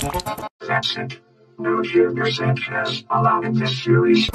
That's it. No Junior has allowed in this series.